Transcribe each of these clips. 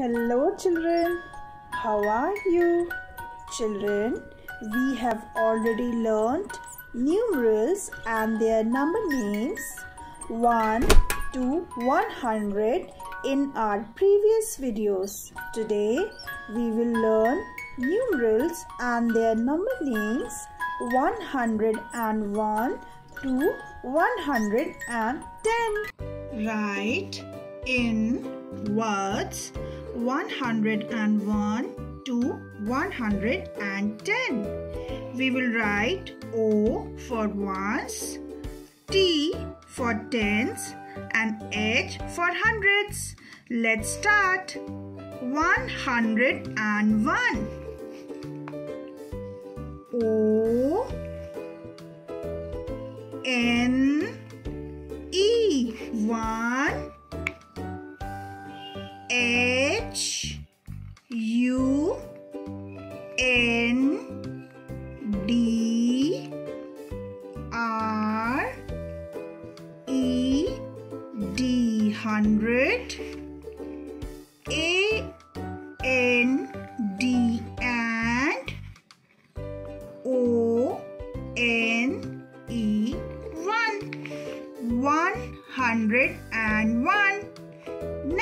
Hello, children. How are you? Children, we have already learned numerals and their number names 1 to 100 in our previous videos. Today, we will learn numerals and their number names 101 to 110. Write in words 101 to 110. We will write O for ones, T for tens, and H for hundreds. Let's start. 101 O N E 1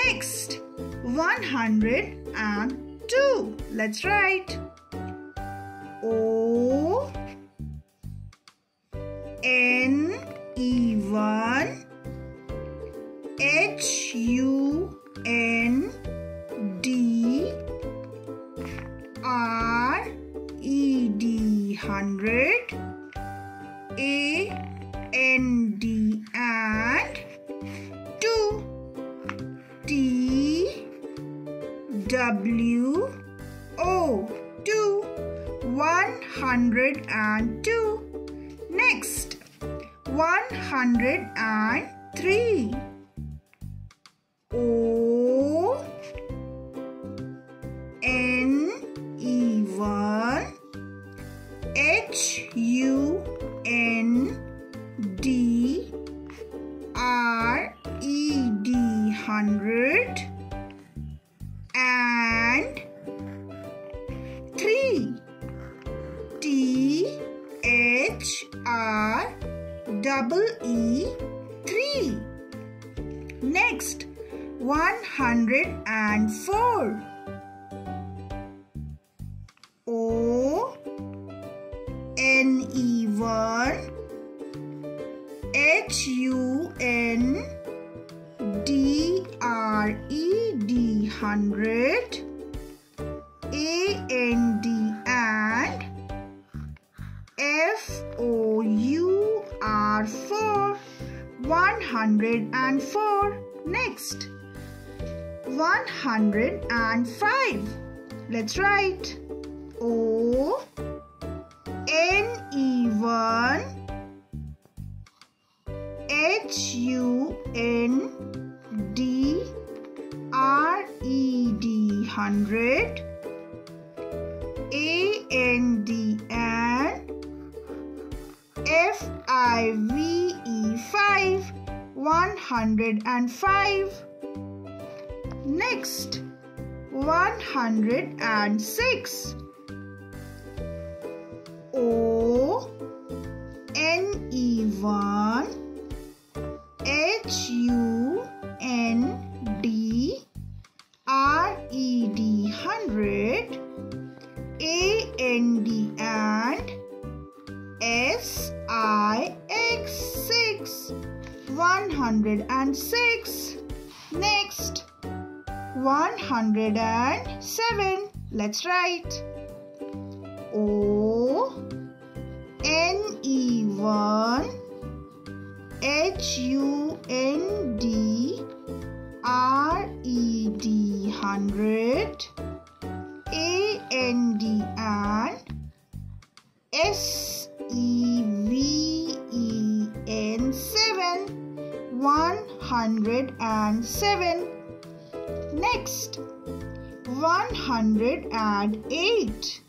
next 102. Let's write. O N E 1 H U N D R E D hundred A N D W O two one hundred and two. Next one hundred and three. O R double E 3. Next 104 O N E 1 H U N D R E D 100 R four one hundred and four. Next. one hundred and five. Let's write. O 105. Next, 106. O N E 1 H U N D R E D 100 A N D and S I 106. Next, 107. Let's write O N E 1 H U N D R E D 100 A N D and S E 107. Next, 108.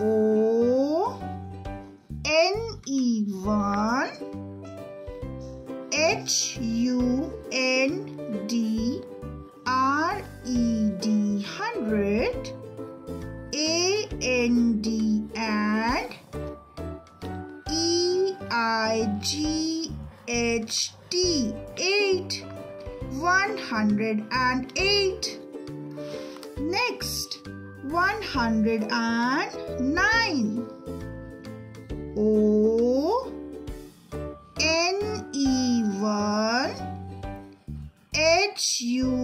O N E 1 H U N D R E D 100 A N D and E I G H T eight one hundred and eight. Next one hundred and nine. O N E one H U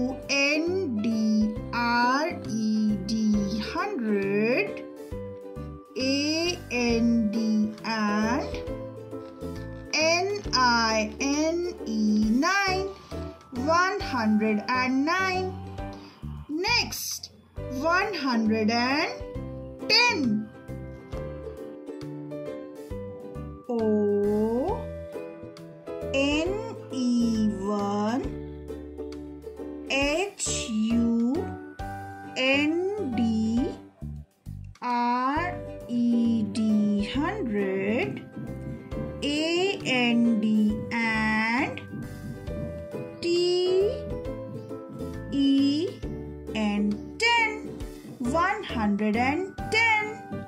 nine one hundred and nine. Next one hundred and ten. O N E one H U N D R E D hundred. A N D and T E and ten. One hundred and ten.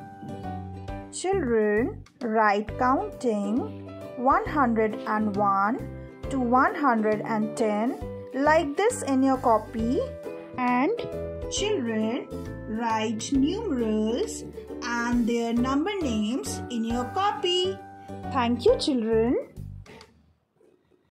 Children, write counting. 101 to 110 like this in your copy. And children write numerals and their number names in your copy. Thank you children.